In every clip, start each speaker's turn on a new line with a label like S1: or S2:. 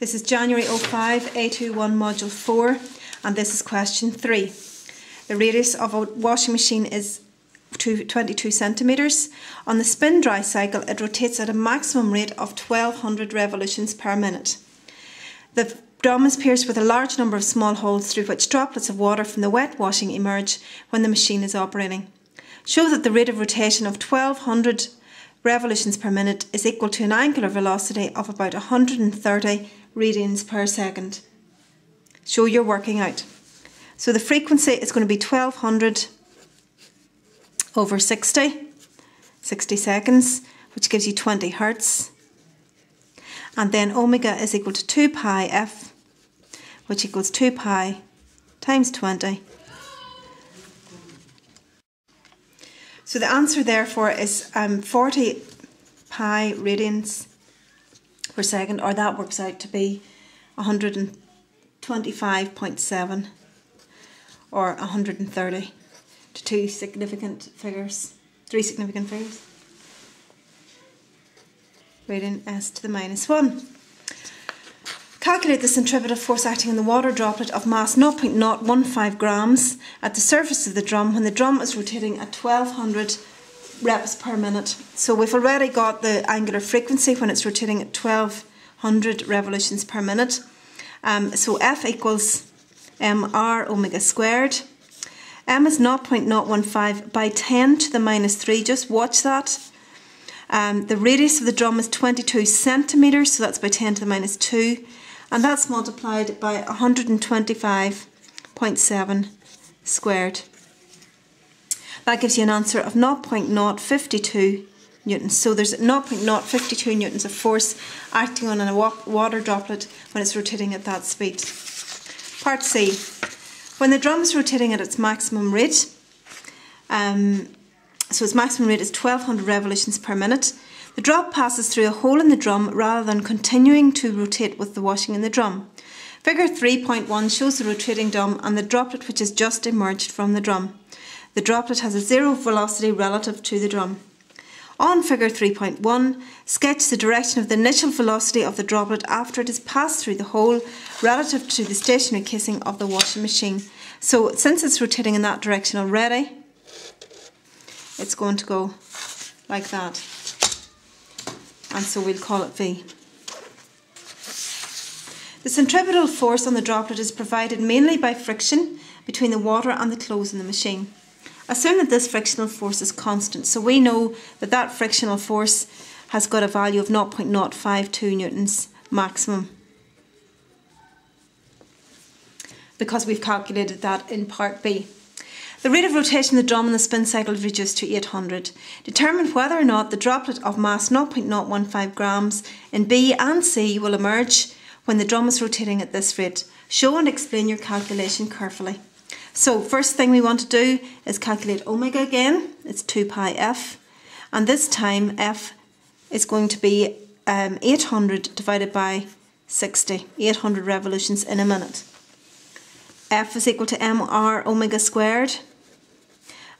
S1: This is January 05 A21 Module 4 and this is question 3. The radius of a washing machine is 22 centimetres. On the spin dry cycle it rotates at a maximum rate of 1200 revolutions per minute. The drum is pierced with a large number of small holes through which droplets of water from the wet washing emerge when the machine is operating. Show that the rate of rotation of 1200 revolutions per minute is equal to an angular velocity of about 130 radians per second. Show you're working out. So the frequency is going to be 1200 over 60, 60 seconds, which gives you 20 hertz. And then omega is equal to 2 pi f, which equals 2 pi times 20. So the answer therefore is um, 40 pi radians per second, or that works out to be 125.7 or 130 to two significant figures, three significant figures. Radian s to the minus 1. Calculate the centripetal force acting on the water droplet of mass 0.015 grams at the surface of the drum when the drum is rotating at 1200 revs per minute. So we've already got the angular frequency when it's rotating at 1200 revolutions per minute. Um, so F equals mr omega squared. M is 0.015 by 10 to the minus 3. Just watch that. Um, the radius of the drum is 22 centimetres, so that's by 10 to the minus 2 and that's multiplied by 125.7 squared. That gives you an answer of 0.052 newtons. So there's 0.052 newtons of force acting on a water droplet when it's rotating at that speed. Part C. When the drum is rotating at its maximum rate, um, so its maximum rate is 1200 revolutions per minute, the drop passes through a hole in the drum rather than continuing to rotate with the washing in the drum. Figure 3.1 shows the rotating drum and the droplet which has just emerged from the drum. The droplet has a zero velocity relative to the drum. On figure 3.1, sketch the direction of the initial velocity of the droplet after it has passed through the hole relative to the stationary casing of the washing machine. So since it's rotating in that direction already, it's going to go like that and so we'll call it V. The centripetal force on the droplet is provided mainly by friction between the water and the clothes in the machine. Assume that this frictional force is constant, so we know that that frictional force has got a value of 0.052 newtons maximum because we've calculated that in part B. The rate of rotation of the drum in the spin cycle is reduced to 800. Determine whether or not the droplet of mass 0.015 grams in B and C will emerge when the drum is rotating at this rate. Show and explain your calculation carefully. So first thing we want to do is calculate omega again. It's 2 pi f. And this time f is going to be um, 800 divided by 60. 800 revolutions in a minute. f is equal to mr omega squared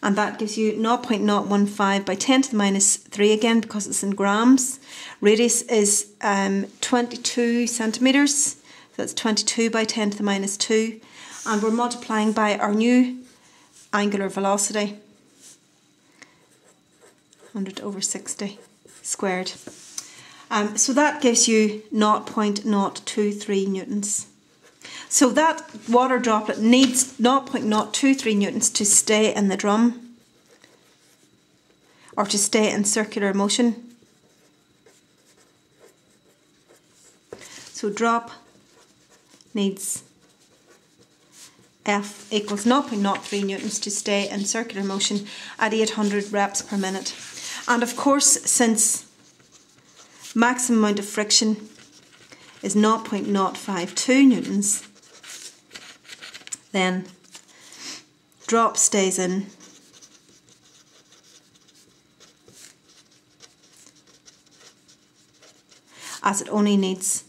S1: and that gives you 0.015 by 10 to the minus 3 again because it's in grams. Radius is um, 22 centimetres, so that's 22 by 10 to the minus 2 and we're multiplying by our new angular velocity 100 over 60 squared. Um, so that gives you 0.023 newtons. So that water droplet needs 0.023 newtons to stay in the drum or to stay in circular motion. So drop needs F equals 0.03 newtons to stay in circular motion at 800 revs per minute. And of course, since maximum amount of friction is 0.052 newtons, then drop stays in. As it only needs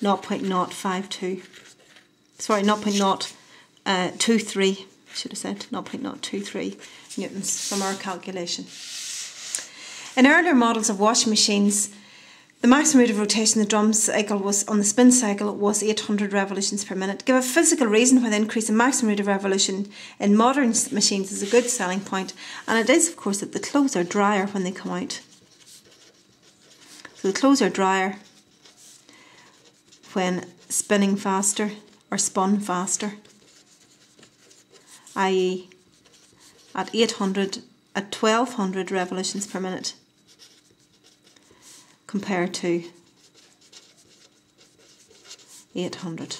S1: 0.052. Sorry, 0.023, uh, should have said 0.023 newtons from our calculation. In earlier models of washing machines, the maximum rate of rotation the drum cycle was on the spin cycle was 800 revolutions per minute. Give a physical reason why the increase in maximum rate of revolution in modern machines is a good selling point, and it is, of course, that the clothes are drier when they come out. So the clothes are drier when spinning faster or spun faster, i.e., at 800 at 1200 revolutions per minute compared to 800.